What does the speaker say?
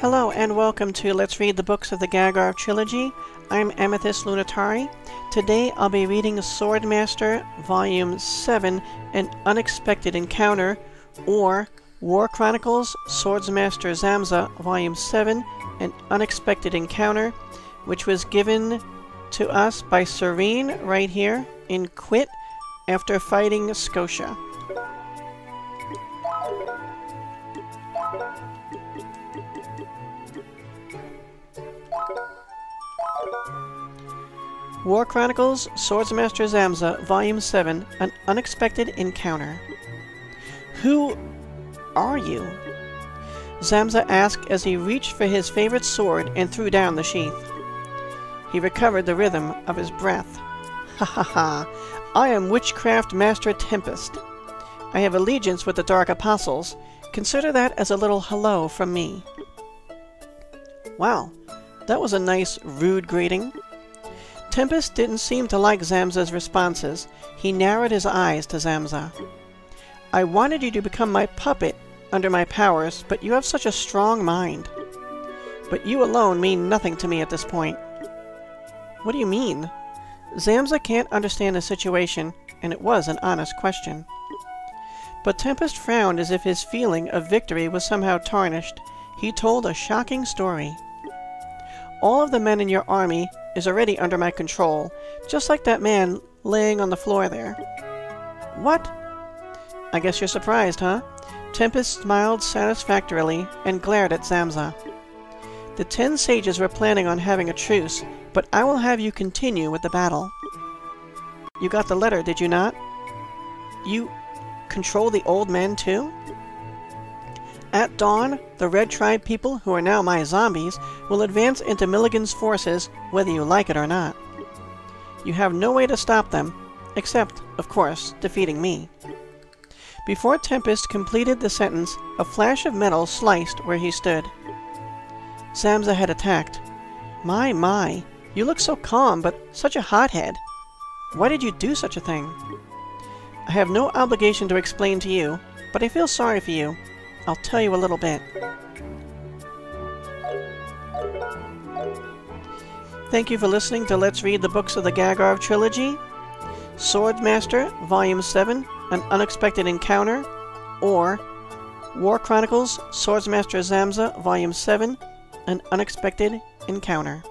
Hello and welcome to Let's Read the Books of the Gagharv Trilogy. I'm Amethyst Lunitari. Today I'll be reading Swordmaster Volume 7 An Unexpected Encounter, or War Chronicles Swordsmaster Zamza Volume 7 An Unexpected Encounter, which was given to us by Cerine right here in Quitt after fighting Scotia. War Chronicles Swordsmaster Zamza, Volume 7 An Unexpected Encounter. Who are you? Zamza asked as he reached for his favorite sword and threw down the sheath. He recovered the rhythm of his breath. Ha ha ha! I am Witchcraft Master Tempest. I have allegiance with the Dark Apostles. Consider that as a little hello from me. Wow, that was a nice, rude greeting. Tempest didn't seem to like Zamza's responses. He narrowed his eyes to Zamza. I wanted you to become my puppet under my powers, but you have such a strong mind. But you alone mean nothing to me at this point. What do you mean? Zamza can't understand the situation, and it was an honest question. But Tempest frowned as if his feeling of victory was somehow tarnished. He told a shocking story. All of the men in your army is already under my control, just like that man laying on the floor there. What? I guess you're surprised, huh? Tempest smiled satisfactorily and glared at Zamza. The ten sages were planning on having a truce, but I will have you continue with the battle. You got the letter, did you not? You control the old men too? At dawn, the Red Tribe people, who are now my zombies, will advance into Milligan's forces, whether you like it or not. You have no way to stop them, except, of course, defeating me. Before Tempest completed the sentence, a flash of metal sliced where he stood. Zamza had attacked. My, my, you look so calm, but such a hothead. Why did you do such a thing? I have no obligation to explain to you, but I feel sorry for you. I'll tell you a little bit. Thank you for listening to Let's Read the Books of the Gagharv Trilogy, Swordmaster, Volume 7, An Unexpected Encounter, or War Chronicles, Swordsmaster Zamza, Volume 7, An Unexpected Encounter.